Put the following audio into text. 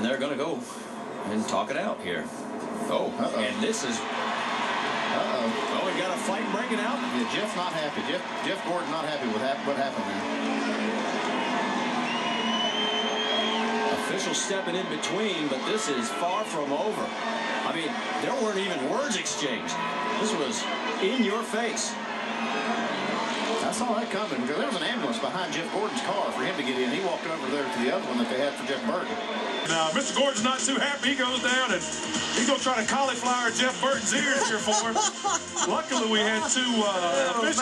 And they're going to go and talk it out here. Oh, Uh-oh. and this is. Uh-oh. Oh, we got a fight breaking out. Yeah, Jeff not happy. Jeff Jeff Gordon not happy with what happened there. Official stepping in between, but this is far from over. I mean, there weren't even words exchanged. This was in your face. I saw that coming because there was an ambulance behind Jeff Gordon's car for him to get in. He walked over there the other one that they had for Jeff Burton. Now, Mr. Gordon's not too happy. He goes down and he's going to try to cauliflower Jeff Burton's ears here for him. Luckily, we had two uh, officials